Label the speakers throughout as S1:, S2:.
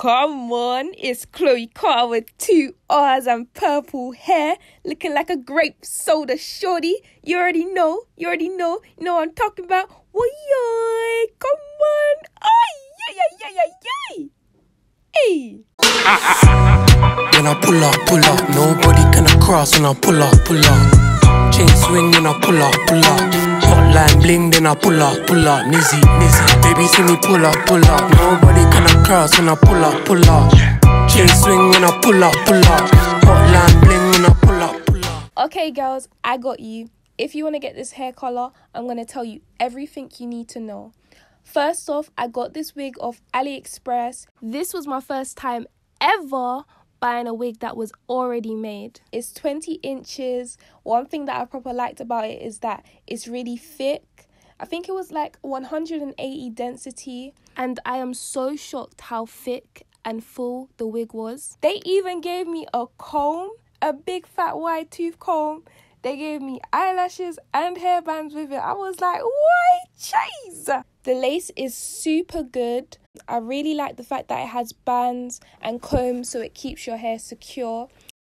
S1: Come on, it's Chloe Carr with two R's and purple hair, looking like a grape soda shorty. You already know, you already know, you know what I'm talking about. Well, yoy, come on, yeah, yeah, yeah, yeah, yeah. Hey.
S2: Ah, ah, ah, when I pull up, pull up, nobody can cross when I pull up, pull up. Chain swing when I pull up, pull up. Hotline bling, then I pull up, pull up. Nizzy, nizzy, baby see me pull up, pull up. Nobody can cross when I pull up, pull up. Chain swing I pull up, pull up. Hotline bling I pull up, pull up.
S1: Okay, girls, I got you. If you want to get this hair color, I'm going to tell you everything you need to know. First off, I got this wig off AliExpress. This was my first time ever buying a wig that was already made. It's 20 inches. One thing that I proper liked about it is that it's really thick. I think it was like 180 density, and I am so shocked how thick and full the wig was. They even gave me a comb, a big fat wide tooth comb. They gave me eyelashes and hairbands with it. I was like, why, Jeez! The lace is super good. I really like the fact that it has bands and combs so it keeps your hair secure.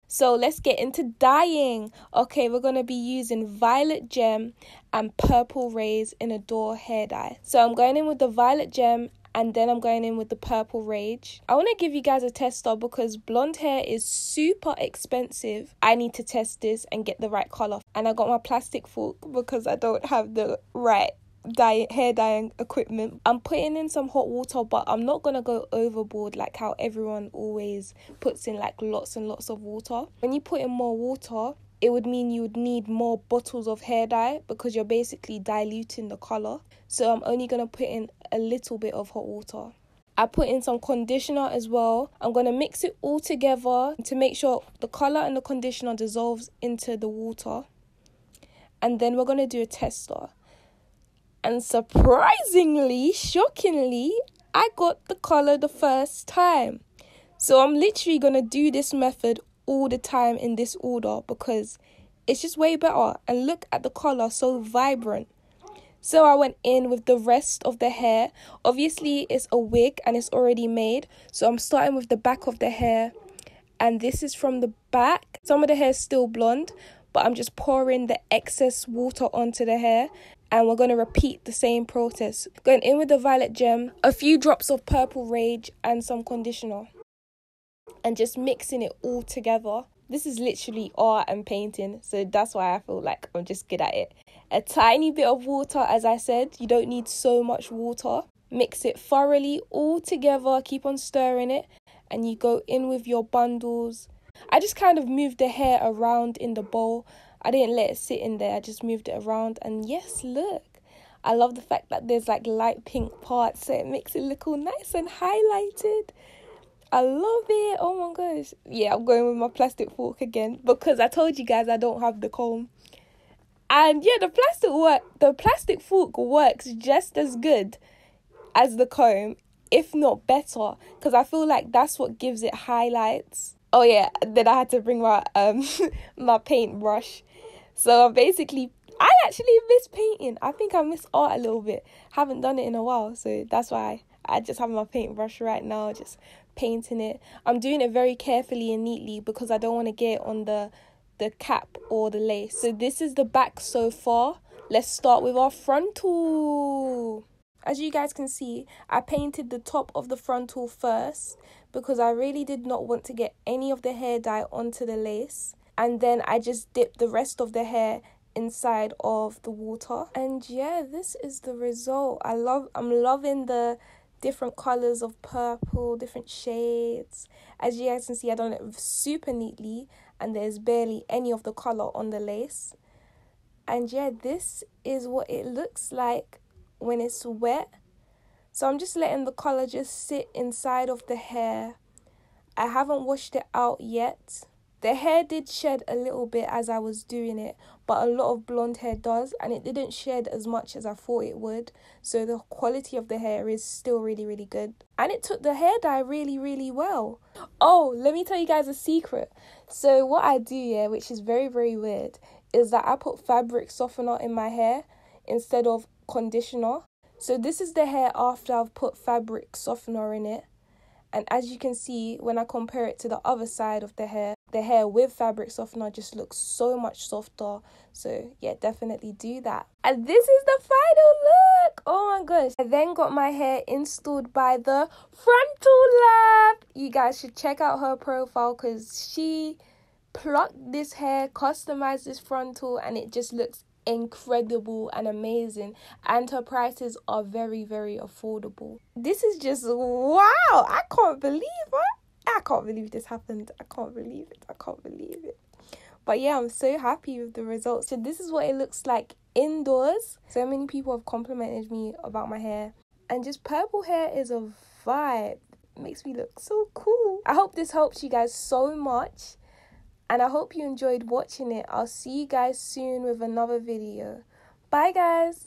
S1: So let's get into dyeing. Okay, we're going to be using violet gem and purple rage in Adore hair dye. So I'm going in with the violet gem and then I'm going in with the purple rage. I want to give you guys a test tester because blonde hair is super expensive. I need to test this and get the right color. And I got my plastic fork because I don't have the right dye hair dyeing equipment. I'm putting in some hot water, but I'm not gonna go overboard like how everyone always puts in like lots and lots of water. When you put in more water, it would mean you would need more bottles of hair dye because you're basically diluting the color. So I'm only gonna put in a little bit of hot water. I put in some conditioner as well. I'm going to mix it all together to make sure the color and the conditioner dissolves into the water. And then we're going to do a tester. And surprisingly, shockingly, I got the color the first time. So I'm literally going to do this method all the time in this order because it's just way better. And look at the color, so vibrant. So I went in with the rest of the hair. Obviously, it's a wig and it's already made. So I'm starting with the back of the hair. And this is from the back. Some of the hair is still blonde, but I'm just pouring the excess water onto the hair and we're going to repeat the same process. Going in with the violet gem, a few drops of purple rage, and some conditioner, and just mixing it all together. This is literally art and painting, so that's why I feel like I'm just good at it. A tiny bit of water, as I said, you don't need so much water. Mix it thoroughly all together, keep on stirring it, and you go in with your bundles. I just kind of moved the hair around in the bowl I didn't let it sit in there. I just moved it around. And yes, look. I love the fact that there's like light pink parts, so it makes it look all nice and highlighted. I love it. Oh my gosh. Yeah, I'm going with my plastic fork again because I told you guys I don't have the comb. And yeah, the plastic work the plastic fork works just as good as the comb, if not better, because I feel like that's what gives it highlights. Oh yeah, then I had to bring my um my paintbrush so basically, I actually miss painting. I think I miss art a little bit. Haven't done it in a while, so that's why I just have my paintbrush right now, just painting it. I'm doing it very carefully and neatly because I don't want to get on the the cap or the lace. So this is the back so far. Let's start with our frontal. As you guys can see, I painted the top of the frontal first because I really did not want to get any of the hair dye onto the lace. And then I just dipped the rest of the hair inside of the water. And yeah this is the result. I love i'm loving the different colors of purple different shades. As you guys can see i done it super neatly and there's barely any of the color on the lace. And yeah this is what it looks like when it's wet so i'm just letting the color just sit inside of the hair i haven't washed it out yet the hair did shed a little bit as I was doing it, but a lot of blonde hair does, and it didn't shed as much as I thought it would. So the quality of the hair is still really, really good. And it took the hair dye really, really well. Oh, let me tell you guys a secret. So, what I do, yeah, which is very, very weird, is that I put fabric softener in my hair instead of conditioner. So, this is the hair after I've put fabric softener in it And as you can see, when I compare it to the other side of the hair, the hair with fabric softener just looks so much softer. So yeah, definitely do that. And this is the final look. Oh my gosh. I then got my hair installed by the Frontal Lab. You guys should check out her profile because she plucked this hair, customized this frontal, and it just looks incredible and amazing. And her prices are very very affordable. This is just wow i can't believe it i can't believe this happened. I can't believe it. I can't believe it. But yeah i'm so happy with the results. So this is what it looks like indoors. So many people have complimented me about my hair. And just purple hair is a vibe. It makes me look so cool. I hope this helps you guys so much and I hope you enjoyed watching it. I'll see you guys soon with another video. Bye guys!